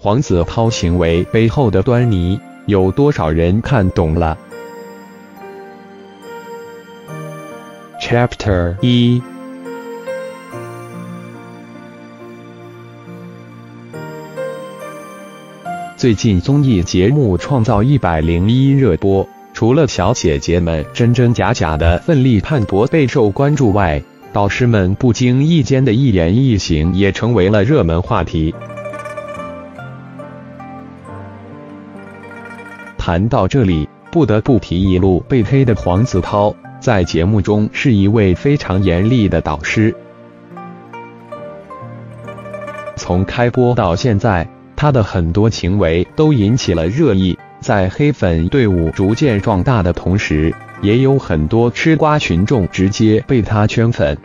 黄子韬行为背后的端倪，有多少人看懂了？Chapter 一。最近综艺节目《创造一百零一》热播，除了小姐姐们真真假假的奋力叛搏备受关注外，导师们不经意间的一言一行也成为了热门话题。谈到这里，不得不提一路被黑的黄子韬，在节目中是一位非常严厉的导师。从开播到现在。他的很多行为都引起了热议，在黑粉队伍逐渐壮大的同时，也有很多吃瓜群众直接被他圈粉。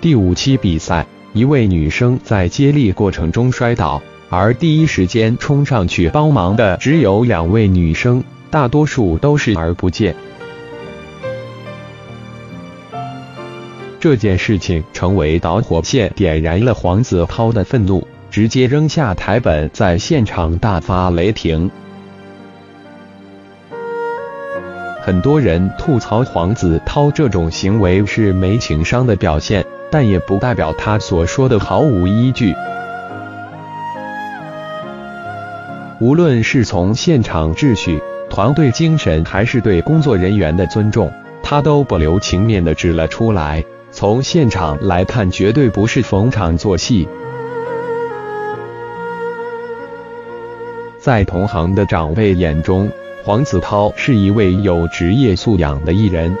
第五期比赛，一位女生在接力过程中摔倒，而第一时间冲上去帮忙的只有两位女生，大多数都视而不见。这件事情成为导火线，点燃了黄子韬的愤怒，直接扔下台本，在现场大发雷霆。很多人吐槽黄子韬这种行为是没情商的表现，但也不代表他所说的毫无依据。无论是从现场秩序、团队精神，还是对工作人员的尊重，他都不留情面的指了出来。从现场来看，绝对不是逢场作戏。在同行的长辈眼中，黄子韬是一位有职业素养的艺人。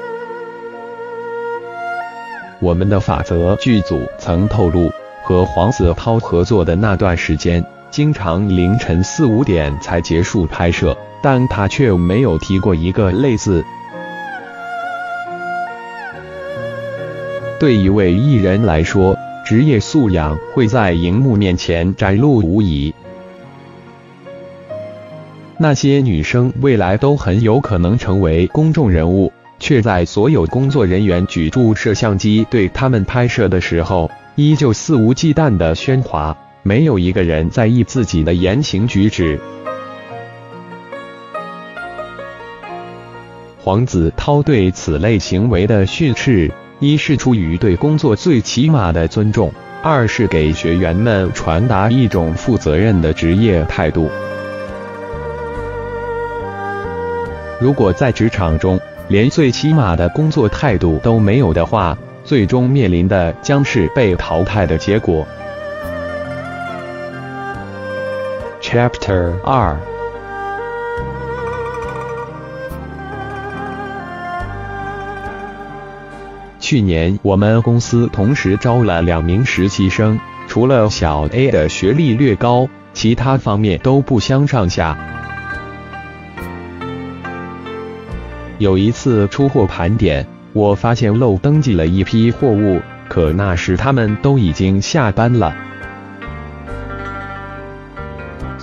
我们的法则剧组曾透露，和黄子韬合作的那段时间，经常凌晨四五点才结束拍摄，但他却没有提过一个类似。对一位艺人来说，职业素养会在荧幕面前展露无遗。那些女生未来都很有可能成为公众人物，却在所有工作人员举住摄像机对他们拍摄的时候，依旧肆无忌惮的喧哗，没有一个人在意自己的言行举止。黄子韬对此类行为的训斥。一是出于对工作最起码的尊重，二是给学员们传达一种负责任的职业态度。如果在职场中连最起码的工作态度都没有的话，最终面临的将是被淘汰的结果。Chapter 二。去年我们公司同时招了两名实习生，除了小 A 的学历略高，其他方面都不相上下。有一次出货盘点，我发现漏登记了一批货物，可那时他们都已经下班了。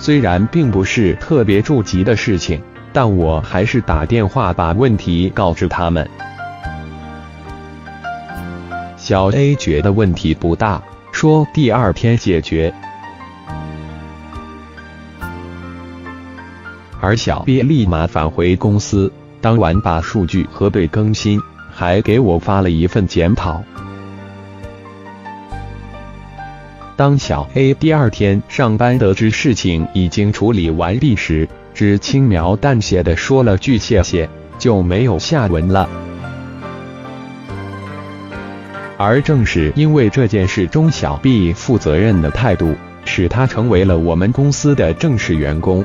虽然并不是特别着急的事情，但我还是打电话把问题告知他们。小 A 觉得问题不大，说第二天解决。而小 B 立马返回公司，当晚把数据核对更新，还给我发了一份检讨。当小 A 第二天上班得知事情已经处理完毕时，只轻描淡写的说了句谢谢，就没有下文了。而正是因为这件事中小 B 负责任的态度，使他成为了我们公司的正式员工。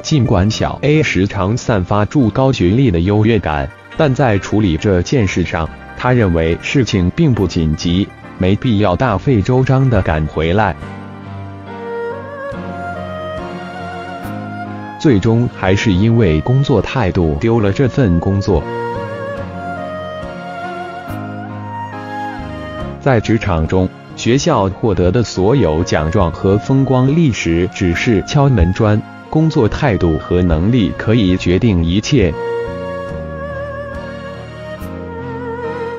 尽管小 A 时常散发出高学历的优越感，但在处理这件事上，他认为事情并不紧急，没必要大费周章的赶回来。最终还是因为工作态度丢了这份工作。在职场中，学校获得的所有奖状和风光历史只是敲门砖，工作态度和能力可以决定一切。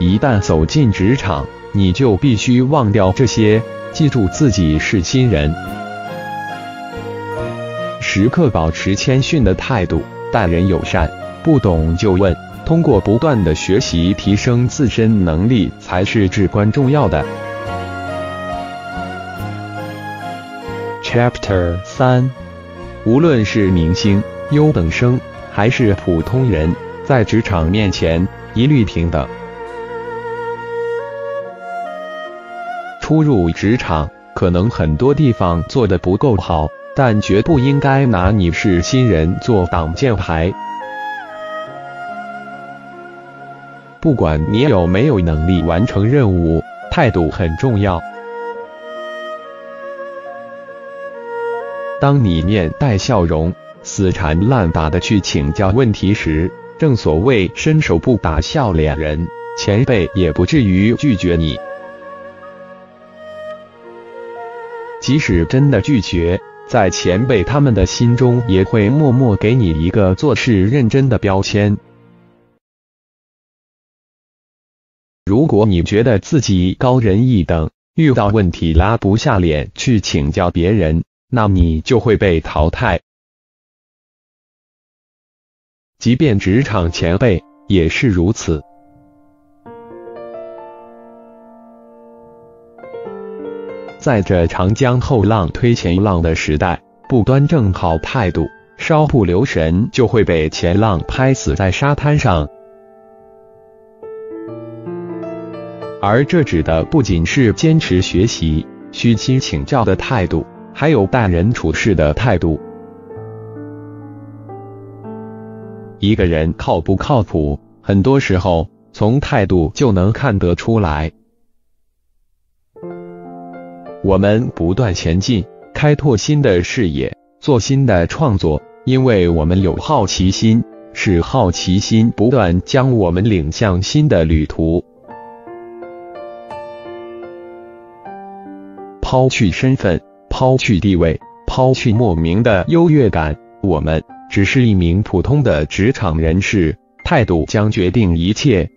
一旦走进职场，你就必须忘掉这些，记住自己是新人，时刻保持谦逊的态度，待人友善，不懂就问。通过不断的学习，提升自身能力才是至关重要的。Chapter 三，无论是明星、优等生还是普通人，在职场面前一律平等。初入职场，可能很多地方做的不够好，但绝不应该拿你是新人做挡箭牌。不管你有没有能力完成任务，态度很重要。当你面带笑容、死缠烂打的去请教问题时，正所谓伸手不打笑脸人，前辈也不至于拒绝你。即使真的拒绝，在前辈他们的心中也会默默给你一个做事认真的标签。如果你觉得自己高人一等，遇到问题拉不下脸去请教别人，那你就会被淘汰。即便职场前辈也是如此。在这长江后浪推前浪的时代，不端正好态度，稍不留神就会被前浪拍死在沙滩上。而这指的不仅是坚持学习、虚心请教的态度，还有待人处事的态度。一个人靠不靠谱，很多时候从态度就能看得出来。我们不断前进，开拓新的视野，做新的创作，因为我们有好奇心，是好奇心不断将我们领向新的旅途。抛去身份，抛去地位，抛去莫名的优越感，我们只是一名普通的职场人士，态度将决定一切。